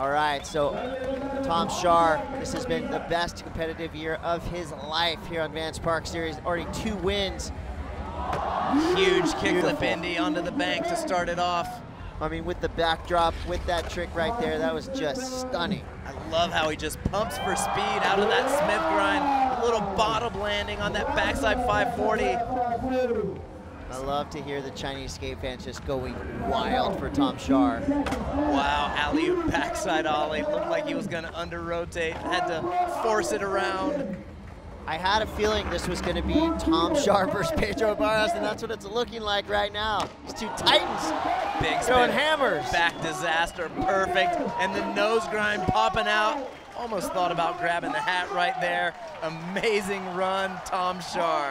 All right, so Tom Schaar, this has been the best competitive year of his life here on Vans Park Series. Already two wins. Huge kickflip Indy onto the bank to start it off. I mean, with the backdrop, with that trick right there, that was just stunning. I love how he just pumps for speed out of that Smith grind. A little bottom landing on that backside 540. I love to hear the Chinese skate fans just going wild for Tom Schaar. Wow, backside ollie. Looked like he was gonna under rotate. Had to force it around. I had a feeling this was going to be Tom Schaar versus Pedro Barros, and that's what it's looking like right now. These two titans Big throwing hammers. Back disaster, perfect. And the nose grind popping out. Almost thought about grabbing the hat right there. Amazing run, Tom Schaar.